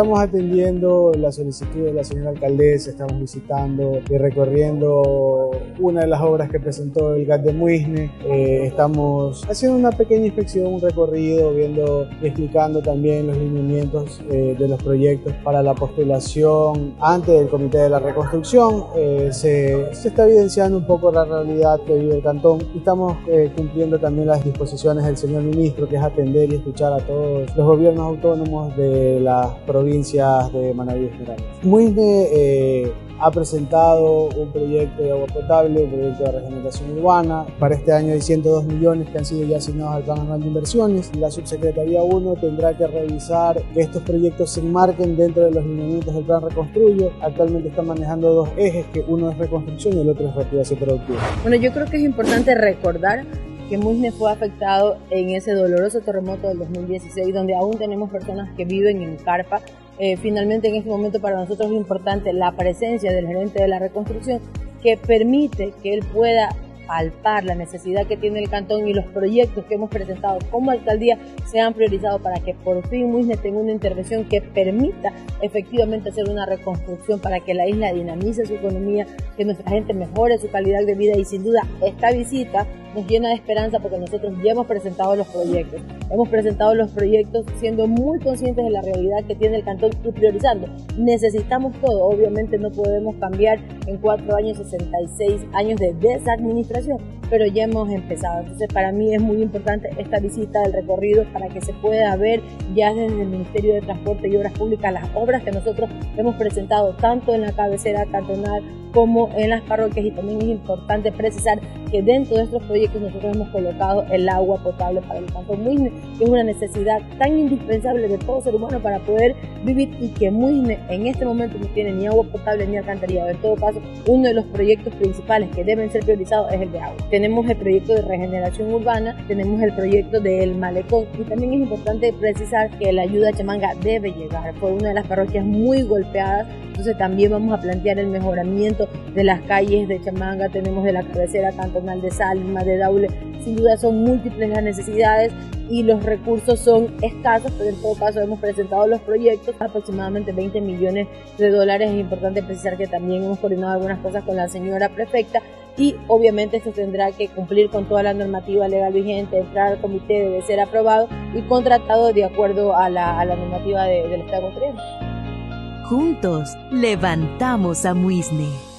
estamos atendiendo la solicitud de la señora alcaldesa, estamos visitando y recorriendo una de las obras que presentó el GAT de Muisne. Eh, estamos haciendo una pequeña inspección, un recorrido, viendo y explicando también los lineamientos eh, de los proyectos para la postulación antes del Comité de la Reconstrucción. Eh, se, se, está evidenciando un poco la realidad que vive el cantón y estamos cumpliendo también las disposiciones del señor ministro, que es atender y escuchar a todos los gobiernos autónomos de las provincias de Manaví y Esmeralda. Muisne eh, ha presentado un proyecto de agua potable, un proyecto de regeneración urbana. Para este año hay 102 millones que han sido ya asignados al Plan de Inversiones. La Subsecretaría 1 tendrá que revisar que estos proyectos se enmarquen dentro de los lineamientos del Plan Reconstruyo. Actualmente están manejando dos ejes, que uno es reconstrucción y el otro es reactivación productiva. Bueno, yo creo que es importante recordar que Muisne fue afectado en ese doloroso terremoto del 2016, donde aún tenemos personas que viven en carpa. Eh, finalmente, en este momento para nosotros es importante la presencia del gerente de la reconstrucción que permite que él pueda palpar la necesidad que tiene el cantón y los proyectos que hemos presentado como alcaldía sean priorizados para que por fin Muisne tenga una intervención que permita efectivamente hacer una reconstrucción para que la isla dinamice su economía, que nuestra gente mejore su calidad de vida y sin duda esta visita nos llena de esperanza porque nosotros ya hemos presentado los proyectos. Hemos presentado los proyectos siendo muy conscientes de la realidad que tiene el cantón y priorizando. Necesitamos todo, obviamente no podemos cambiar en cuatro años 66 años de desadministración, pero ya hemos empezado. Entonces para mí es muy importante esta visita del recorrido para que se pueda ver ya desde el Ministerio de Transporte y Obras Públicas las obras que nosotros hemos presentado tanto en la cabecera cantonal como en las parroquias y también es importante precisar que dentro de estos proyectos nosotros hemos colocado el agua potable para el campo Muisne, que es una necesidad tan indispensable de todo ser humano para poder vivir y que Muisne en este momento no tiene ni agua potable ni alcantarillado. En todo caso, uno de los proyectos principales que deben ser priorizados es el de agua. Tenemos el proyecto de regeneración urbana, tenemos el proyecto del malecón y también es importante precisar que la ayuda a Chamanga debe llegar. Fue una de las parroquias muy golpeadas entonces también vamos a plantear el mejoramiento de las calles de Chamanga, tenemos de la cabecera cantonal de Salma, de Daule, sin duda son múltiples las necesidades y los recursos son escasos, pero en todo caso hemos presentado los proyectos, aproximadamente 20 millones de dólares. Es importante precisar que también hemos coordinado algunas cosas con la señora prefecta y obviamente se tendrá que cumplir con toda la normativa legal vigente, entrar al comité debe ser aprobado y contratado de acuerdo a la, normativa del Estado ecuatoriano. Juntos levantamos a Muisne.